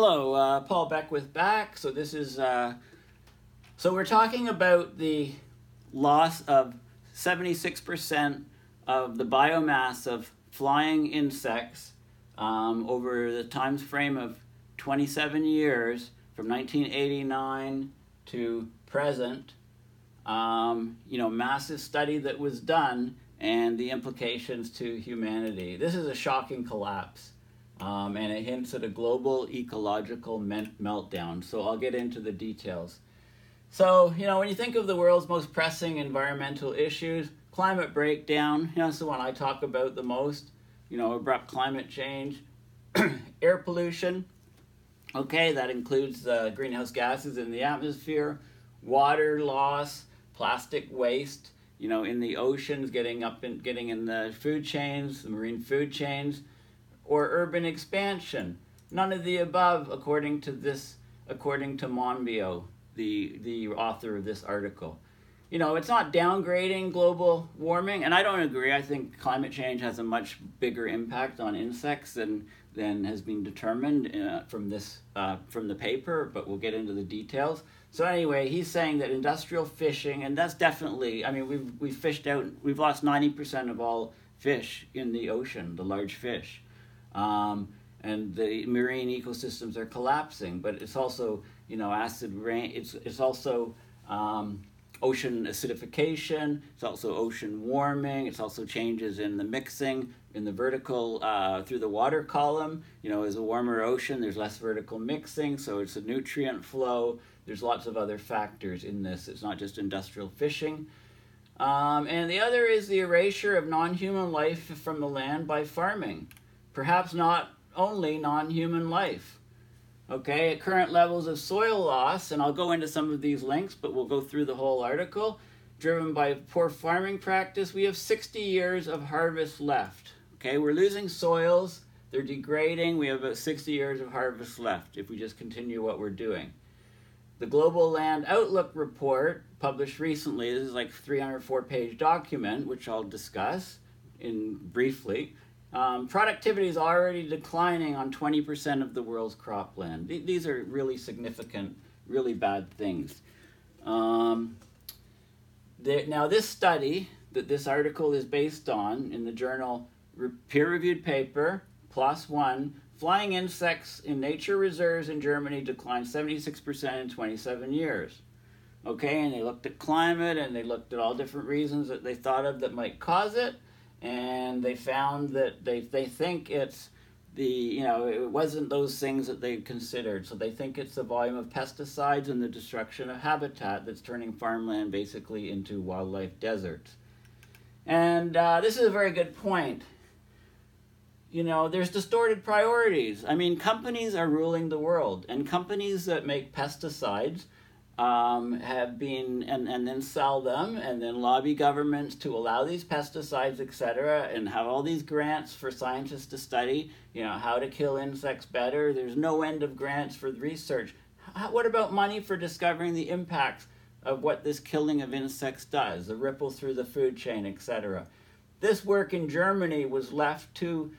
Hello, uh, Paul Beckwith back. So this is uh, so we're talking about the loss of seventy six percent of the biomass of flying insects um, over the time frame of twenty seven years from nineteen eighty nine to present. Um, you know, massive study that was done and the implications to humanity. This is a shocking collapse, um, and it hints at a global ecological meltdown. So I'll get into the details. So, you know, when you think of the world's most pressing environmental issues, climate breakdown, you know, that's the one I talk about the most. You know, abrupt climate change, air pollution. Okay, that includes uh, greenhouse gases in the atmosphere, water loss, plastic waste, you know, in the oceans, getting up and getting in the food chains, the marine food chains, or urban expansion. None of the above, according to this, according to Monbiot, the the author of this article. You know, it's not downgrading global warming, and I don't agree. I think climate change has a much bigger impact on insects than than has been determined uh, from this uh, from the paper. But we'll get into the details. So anyway, he's saying that industrial fishing, and that's definitely. I mean, we've we've fished out. We've lost ninety percent of all fish in the ocean, the large fish, um, and the marine ecosystems are collapsing. But it's also, you know, acid rain. It's it's also um, ocean acidification. It's also ocean warming. It's also changes in the mixing in the vertical uh, through the water column. You know, as a warmer ocean, there's less vertical mixing, so it's a nutrient flow. There's lots of other factors in this. It's not just industrial fishing. Um, and the other is the erasure of non human life from the land by farming. Perhaps not only non human life. Okay, at current levels of soil loss, and I'll go into some of these links, but we'll go through the whole article. Driven by poor farming practice, we have 60 years of harvest left. Okay, we're losing soils, they're degrading. We have about 60 years of harvest left if we just continue what we're doing. The Global Land Outlook report, published recently, this is like 304 page document, which I'll discuss in briefly. Um, productivity is already declining on 20% of the world's cropland. Th- these are really significant, really bad things. Um, now, this study that this article is based on in the journal peer reviewed paper, One, Flying insects in nature reserves in Germany declined 76% in 27 years. Okay, and they looked at climate and they looked at all different reasons that they thought of that might cause it, and they found that they, they think it's the, you know, it wasn't those things that they considered. So they think it's the volume of pesticides and the destruction of habitat that's turning farmland basically into wildlife deserts. And uh, this is a very good point you know, there's distorted priorities. I mean, companies are ruling the world, and companies that make pesticides um, have been, and, and then sell them, and then lobby governments to allow these pesticides, etc., and have all these grants for scientists to study, you know, how to kill insects better. There's no end of grants for research. How, what about money for discovering the impacts of what this killing of insects does, the ripple through the food chain, etc.? This work in Germany was left to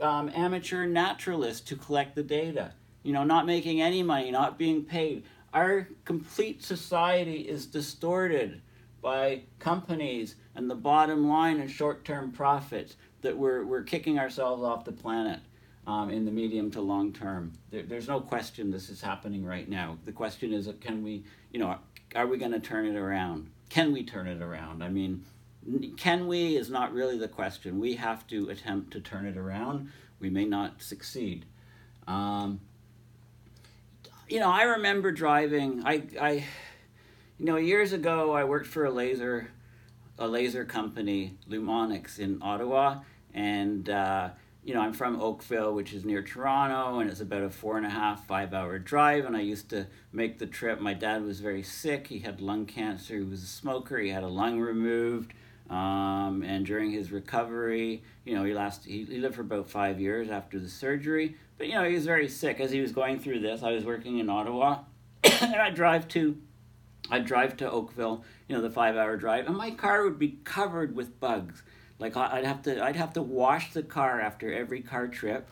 um, amateur naturalists to collect the data. You know, not making any money, not being paid. Our complete society is distorted by companies and the bottom line and short term profits that we're, we're kicking ourselves off the planet um, in the medium to long term. There, there's no question this is happening right now. The question is, can we, you know, are we going to turn it around? Can we turn it around? I mean, can we is not really the question. We have to attempt to turn it around. We may not succeed. Um, you know, I remember driving. I, I, you know, years ago, I worked for a laser, a laser company, Lumonics, in Ottawa, and uh, you know, I'm from Oakville, which is near Toronto, and it's about a four and a half, five hour drive. And I used to make the trip. My dad was very sick. He had lung cancer. He was a smoker. He had a lung removed. Um, and during his recovery, you know, he last he, he lived for about five years after the surgery. But you know, he was very sick as he was going through this. I was working in Ottawa, and I drive to, I drive to Oakville. You know, the five-hour drive, and my car would be covered with bugs. Like I'd have to, I'd have to wash the car after every car trip.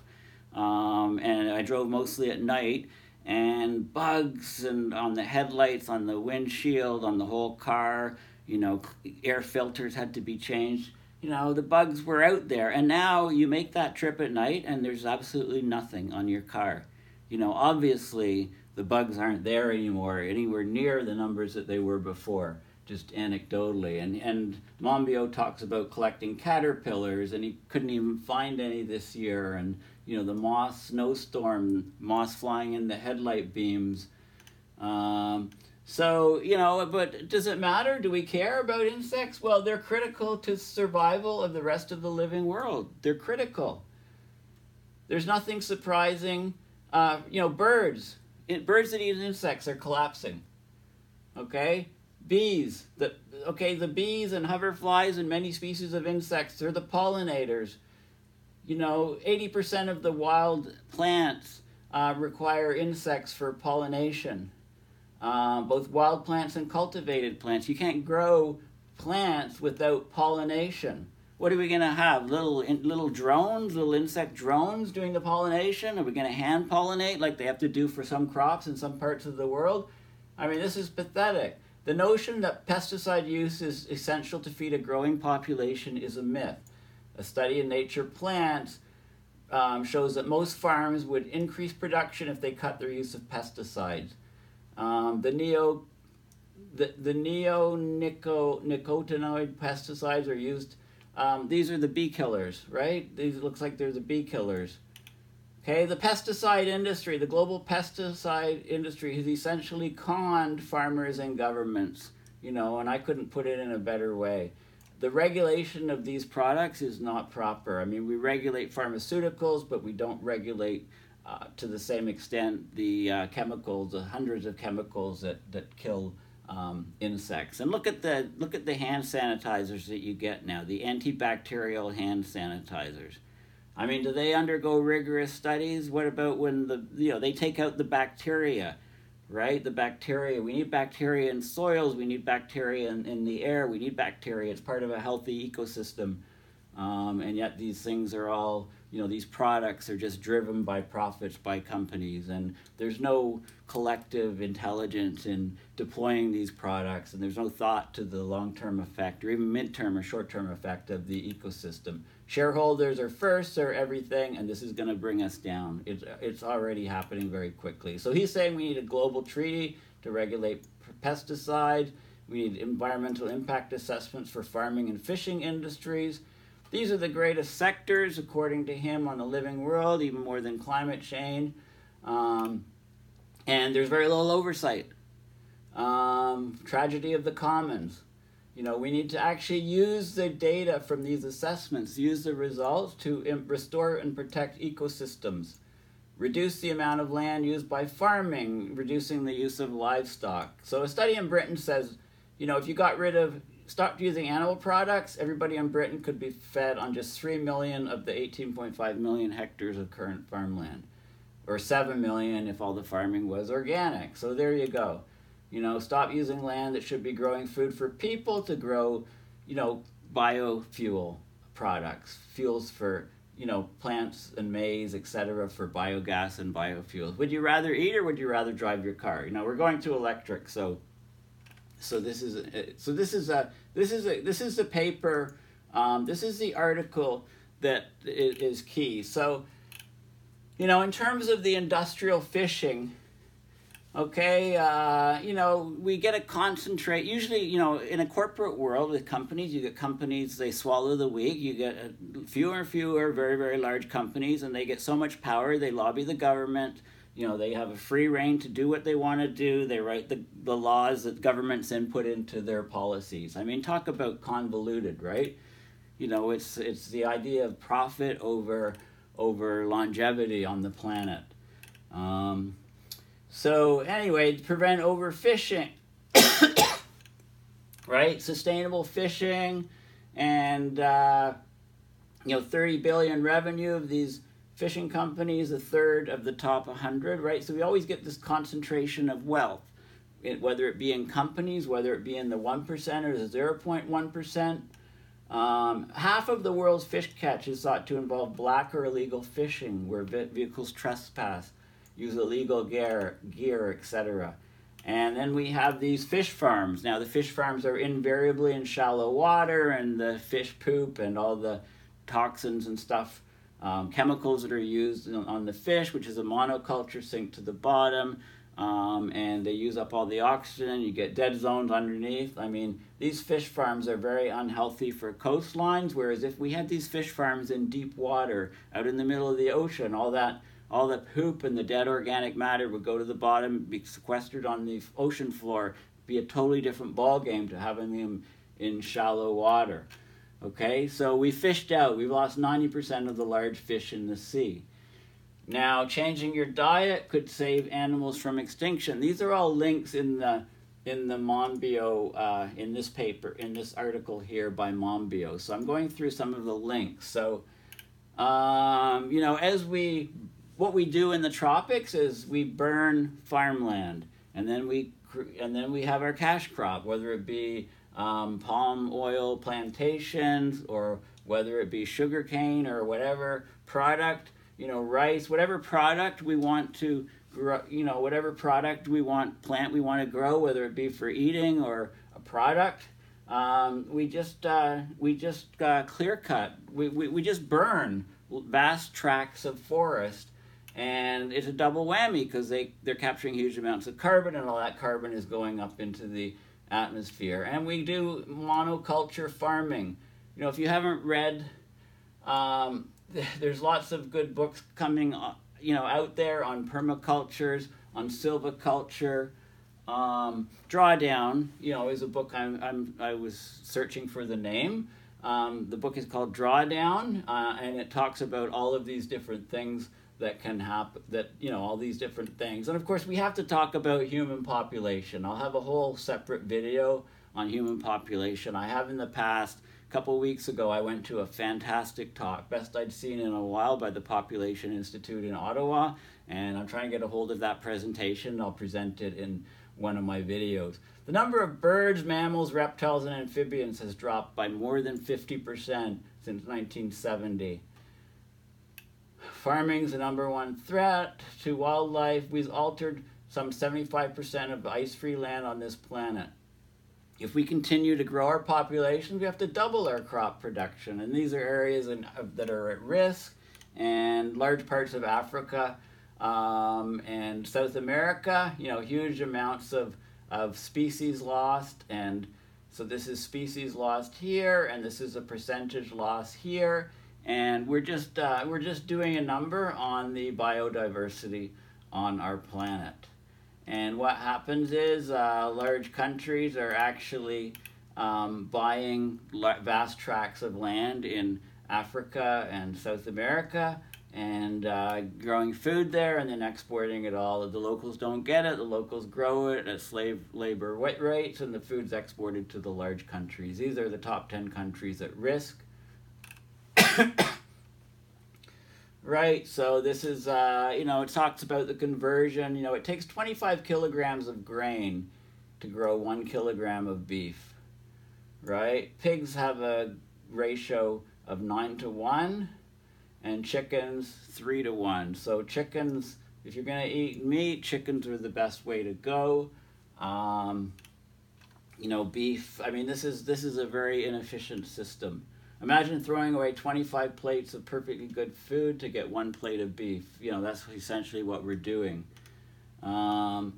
um, and I drove mostly at night. And bugs and on the headlights, on the windshield, on the whole car. You know, air filters had to be changed. You know, the bugs were out there. And now you make that trip at night, and there's absolutely nothing on your car. You know, obviously the bugs aren't there anymore, anywhere near the numbers that they were before just anecdotally. And and Monbiot talks about collecting caterpillars, and he couldn't even find any this year. And you know the moss snowstorm, moss flying in the headlight beams. Um, so you know, but does it matter? Do we care about insects? Well, they're critical to survival of the rest of the living world. They're critical. There's nothing surprising. Uh, you know, birds. It, birds that eat insects are collapsing. Okay, Bees, the okay, the bees and hoverflies and many species of insects, they're the pollinators. You know, 80% of the wild plants uh, require insects for pollination. Uh, both wild plants and cultivated plants. You can't grow plants without pollination. What are we going to have? Little little drones, little insect drones doing the pollination? Are we going to hand pollinate like they have to do for some crops in some parts of the world? I mean, this is pathetic. The notion that pesticide use is essential to feed a growing population is a myth. A study in Nature Plants um, shows that most farms would increase production if they cut their use of pesticides. Um, the neo the, the neonicotinoid pesticides are used. Um, these are the bee killers, right? These looks like they're the bee killers. Okay, the pesticide industry, the global pesticide industry has essentially conned farmers and governments, you know, and I couldn't put it in a better way. The regulation of these products is not proper. I mean, we regulate pharmaceuticals, but we don't regulate uh, to the same extent the uh, chemicals, the hundreds of chemicals that, that kill um, insects. And look at the look at the hand sanitizers that you get now, the antibacterial hand sanitizers. I mean, do they undergo rigorous studies? What about when the you know they take out the bacteria, right? The bacteria. We need bacteria in soils. We need bacteria in, in the air. We need bacteria. It's part of a healthy ecosystem. Um, and yet these things are all you know these products are just driven by profits by companies. And there's no collective intelligence in deploying these products and there's no thought to the long-term effect or even mid-term or short-term effect of the ecosystem. Shareholders are first or everything and this is going to bring us down. It's, it's already happening very quickly. So he's saying we need a global treaty to regulate pesticides we need environmental impact assessments for farming and fishing industries these are the greatest sectors, according to him, on the living world, even more than climate change. Um, and there's very little oversight. Um, tragedy of the commons. You know, we need to actually use the data from these assessments, use the results to restore and protect ecosystems, reduce the amount of land used by farming, reducing the use of livestock. So, a study in Britain says, you know, if you got rid of stopped using animal products, everybody in Britain could be fed on just 3 million of the 18.5 million hectares of current farmland, or 7 million if all the farming was organic. So there you go. You know, stop using land that should be growing food for people to grow, you know, biofuel products, fuels for, you know, plants and maize, etc., for biogas and biofuels. Would you rather eat or would you rather drive your car? You know, we're going to electric, so so this is a, so this is a this is a this is the paper. Um, this is the article that is key. So, you know, in terms of the industrial fishing, okay, uh, you know, we get a concentrate. Usually, you know, in a corporate world with companies, you get companies they swallow the weak. You get fewer and fewer very very large companies, and they get so much power. They lobby the government you know they have a free reign to do what they want to do. They write the, the laws that governments then put into their policies. I mean talk about convoluted right? You know it's it's the idea of profit over over longevity on the planet. Um, so anyway prevent overfishing right? Sustainable fishing and uh, you know 30 billion revenue of these fishing companies a third of the top 100, right? So we always get this concentration of wealth, whether it be in companies, whether it be in the 1% or the 0.1%. Um, half of the world's fish catch is thought to involve black or illegal fishing, where vehicles trespass, use illegal gear, gear etc. And then we have these fish farms. Now, the fish farms are invariably in shallow water, and the fish poop and all the toxins and stuff, um, chemicals that are used on the fish, which is a monoculture, sink to the bottom. Um, and they use up all the oxygen. You get dead zones underneath. I mean, these fish farms are very unhealthy for coastlines. Whereas if we had these fish farms in deep water, out in the middle of the ocean, all that all the poop and the dead organic matter would go to the bottom, be sequestered on the ocean floor, be a totally different ball game to having them in shallow water. Okay, so we fished out. We've lost 90% of the large fish in the sea. Now, changing your diet could save animals from extinction. These are all links in the in the Monbiot uh, in this paper in this article here by Monbiot. So I'm going through some of the links. So um, you know, as we what we do in the tropics is we burn farmland, and then we and then we have our cash crop, whether it be um, palm oil plantations or whether it be sugarcane or whatever product, you know, rice, whatever product we want to grow, you know, whatever product we want, plant we want to grow, whether it be for eating or a product. Um, we just uh, we just uh, clear cut. We, we, we just burn vast tracts of forest and it's a double whammy because they they're capturing huge amounts of carbon and all that carbon is going up into the atmosphere. And we do monoculture farming. You know if you haven't read um, there's lots of good books coming uh, you know out there on permacultures on silviculture. Um, drawdown you know is a book I'm, I'm i was searching for the name. Um, the book is called drawdown uh, and it talks about all of these different things that can happen that you know all these different things. And of course we have to talk about human population. I'll have a whole separate video on human population. I have in the past a couple weeks ago i went to a fantastic talk best i'd seen in a while by the population institute in ottawa and i'm trying to get a hold of that presentation. I'll present it in one of my videos. The number of birds mammals reptiles and amphibians has dropped by more than 50% since 1970 Farming is the number one threat to wildlife. We've altered some 75% of ice-free land on this planet. If we continue to grow our population, we have to double our crop production. And these are areas in, that are at risk. And large parts of Africa um, and South America, you know, huge amounts of, of species lost. And so this is species lost here, and this is a percentage loss here and we're just uh, we're just doing a number on the biodiversity on our planet. And what happens is uh, large countries are actually um, buying vast tracts of land in Africa and South America and uh, growing food there and then exporting it all. The locals don't get it. The locals grow it at slave labor rates, and the food's exported to the large countries. These are the top 10 countries at risk right, so this is, uh, you know, it talks about the conversion. You know, it takes 25 kilograms of grain to grow one kilogram of beef, right? Pigs have a ratio of 9 to 1, and chickens 3 to 1. So, chickens, if you're going to eat meat, chickens are the best way to go. Um, you know, beef, I mean, this is, this is a very inefficient system. Imagine throwing away 25 plates of perfectly good food to get one plate of beef. You know, that's essentially what we're doing. Um,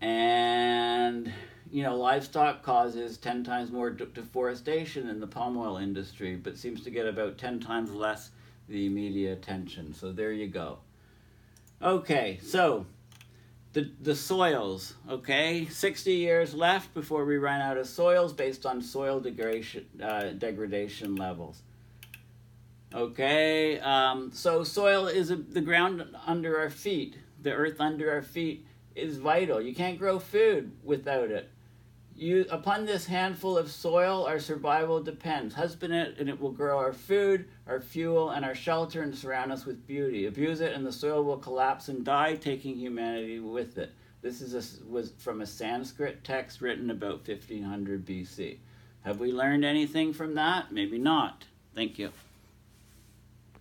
and, you know, livestock causes 10 times more deforestation in the palm oil industry, but seems to get about 10 times less the media attention. So there you go. Okay, so the, the soils, okay? 60 years left before we run out of soils based on soil degradation, uh, degradation levels. Okay, um, so soil is a, the ground under our feet. The earth under our feet is vital. You can't grow food without it. You, upon this handful of soil, our survival depends. Husband it, and it will grow our food, our fuel, and our shelter, and surround us with beauty. Abuse it, and the soil will collapse and die, taking humanity with it. This is a, was from a Sanskrit text written about 1500 BC. Have we learned anything from that? Maybe not. Thank you.